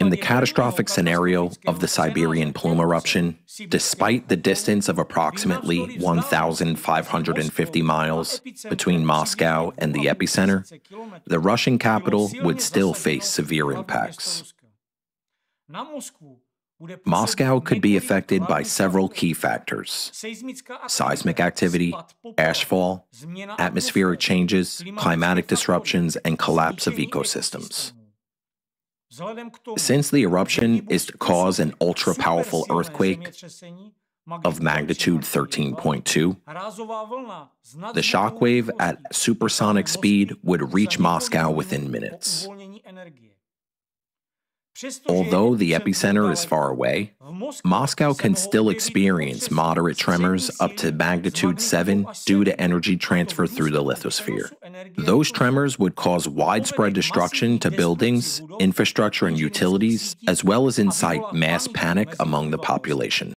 In the catastrophic scenario of the Siberian plume eruption, despite the distance of approximately 1,550 miles between Moscow and the epicenter, the Russian capital would still face severe impacts. Moscow could be affected by several key factors seismic activity, ashfall, atmospheric changes, climatic disruptions, and collapse of ecosystems. Since the eruption is to cause an ultra powerful earthquake of magnitude 13.2, the shockwave at supersonic speed would reach Moscow within minutes. Although the epicenter is far away, Moscow can still experience moderate tremors up to magnitude 7 due to energy transfer through the lithosphere. Those tremors would cause widespread destruction to buildings, infrastructure, and utilities, as well as incite mass panic among the population.